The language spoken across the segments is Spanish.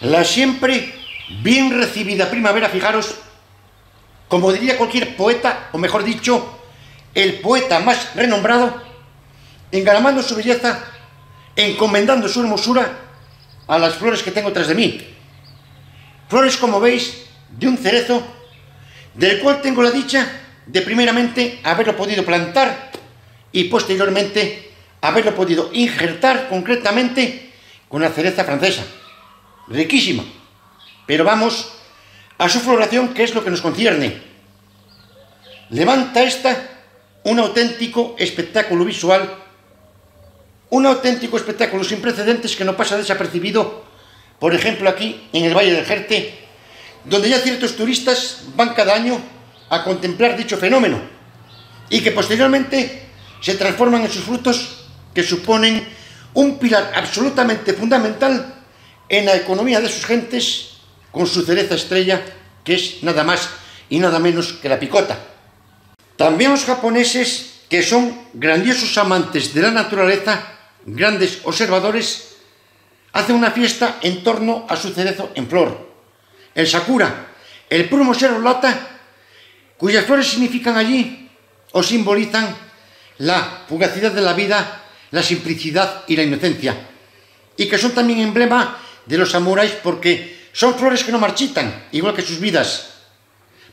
La siempre bien recibida primavera, fijaros, como diría cualquier poeta, o mejor dicho, el poeta más renombrado, engaramando su belleza, encomendando su hermosura a las flores que tengo tras de mí. Flores, como veis, de un cerezo, del cual tengo la dicha de primeramente haberlo podido plantar y posteriormente haberlo podido injertar concretamente con la cereza francesa. Riquísima. Pero vamos a su floración, que es lo que nos concierne. Levanta esta un auténtico espectáculo visual, un auténtico espectáculo sin precedentes que no pasa desapercibido, por ejemplo aquí en el Valle del Jerte, donde ya ciertos turistas van cada año a contemplar dicho fenómeno y que posteriormente se transforman en sus frutos que suponen un pilar absolutamente fundamental en la economía de sus gentes con su cereza estrella, que es nada más y nada menos que la picota. También los japoneses, que son grandiosos amantes de la naturaleza, grandes observadores, hacen una fiesta en torno a su cerezo en flor. El sakura, el prumo serolata, cuyas flores significan allí o simbolizan la fugacidad de la vida, la simplicidad y la inocencia, y que son también emblema de los samuráis porque son flores que no marchitan, igual que sus vidas,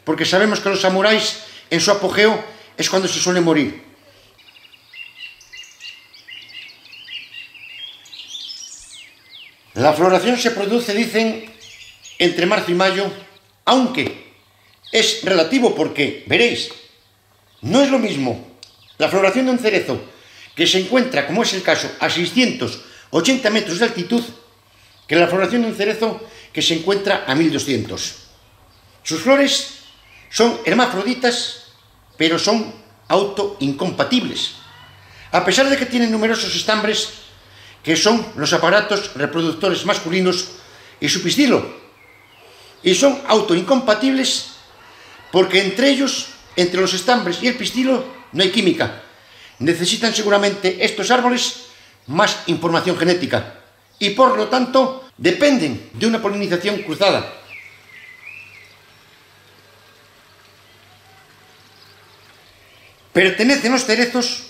porque sabemos que los samuráis en su apogeo es cuando se suele morir. La floración se produce, dicen, entre marzo y mayo, aunque es relativo porque, veréis, no es lo mismo la floración de un cerezo que se encuentra, como es el caso, a 680 metros de altitud, que la floración de un cerezo que se encuentra a 1200. Sus flores son hermafroditas, pero son autoincompatibles, a pesar de que tienen numerosos estambres que son los aparatos reproductores masculinos y su pistilo, y son autoincompatibles porque entre ellos, entre los estambres y el pistilo, no hay química. Necesitan seguramente estos árboles más información genética y por lo tanto dependen de una polinización cruzada. Pertenecen los cerezos,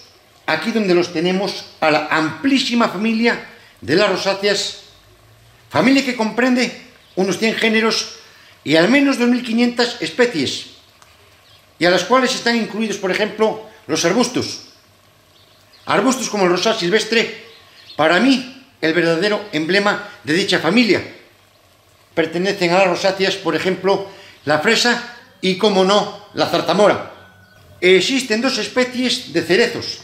aquí donde los tenemos, a la amplísima familia de las rosáceas, familia que comprende unos 100 géneros y al menos 2.500 especies, y a las cuales están incluidos, por ejemplo, los arbustos. Arbustos como el rosal silvestre, para mí, el verdadero emblema de dicha familia. Pertenecen a las rosáceas, por ejemplo, la fresa y, como no, la zarzamora. Existen dos especies de cerezos.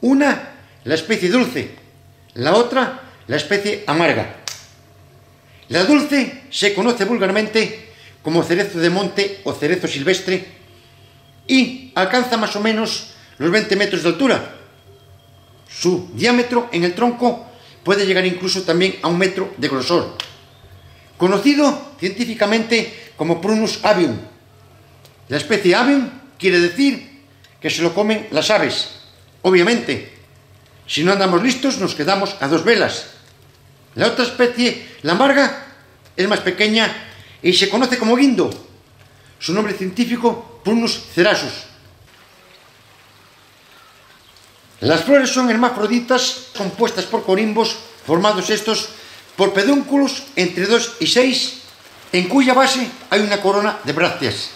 Una, la especie dulce, la otra, la especie amarga. La dulce se conoce vulgarmente como cerezo de monte o cerezo silvestre y alcanza más o menos los 20 metros de altura. Su diámetro en el tronco puede llegar incluso también a un metro de grosor. Conocido científicamente como Prunus avium. La especie avium quiere decir que se lo comen las aves. Obviamente, si no andamos listos nos quedamos a dos velas. La otra especie, la amarga, es más pequeña y se conoce como guindo. Su nombre científico, Prunus cerasus. Las flores son hermafroditas compuestas por corimbos, formados estos por pedúnculos entre 2 y 6, en cuya base hay una corona de brácteas.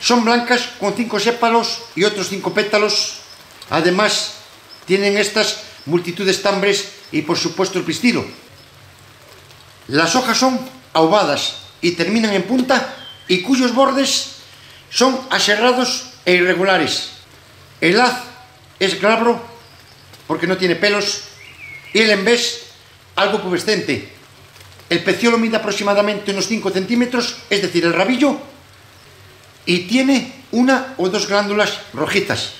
Son blancas con cinco sépalos y otros cinco pétalos. Además, tienen estas multitud de estambres y por supuesto el pistilo. Las hojas son ahuvadas y terminan en punta y cuyos bordes son aserrados e irregulares. El haz es glabro porque no tiene pelos y el embés algo pubescente. El peciolo mide aproximadamente unos 5 centímetros, es decir, el rabillo, y tiene una o dos glándulas rojizas.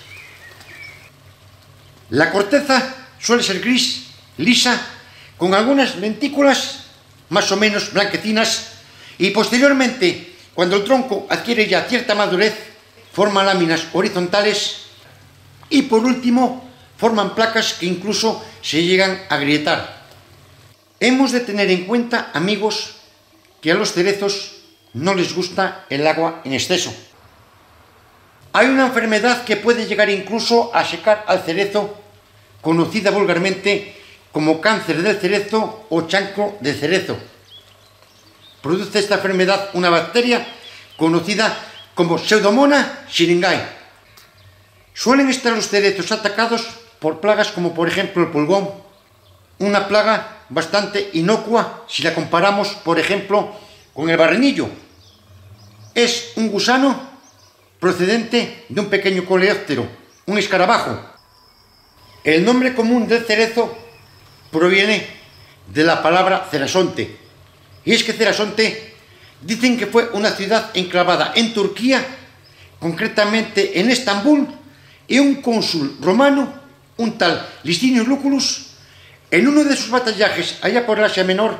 La corteza suele ser gris, lisa, con algunas lentículas más o menos blanquecinas y posteriormente, cuando el tronco adquiere ya cierta madurez, forma láminas horizontales y por último forman placas que incluso se llegan a agrietar. Hemos de tener en cuenta, amigos, que a los cerezos no les gusta el agua en exceso. Hay una enfermedad que puede llegar incluso a secar al cerezo, conocida vulgarmente como cáncer del cerezo o chancro de cerezo. Produce esta enfermedad una bacteria conocida como Pseudomonas syringae. Suelen estar los cerezos atacados por plagas como por ejemplo el pulgón, una plaga bastante inocua si la comparamos, por ejemplo, con el barrenillo. Es un gusano procedente de un pequeño coleóptero, un escarabajo. El nombre común del cerezo proviene de la palabra cerasonte. Y es que Cerasonte dicen que fue una ciudad enclavada en Turquía, concretamente en Estambul, y un cónsul romano, un tal Licinius Lucullus, en uno de sus batallajes allá por Asia Menor,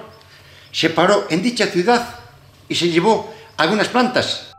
se paró en dicha ciudad y se llevó algunas plantas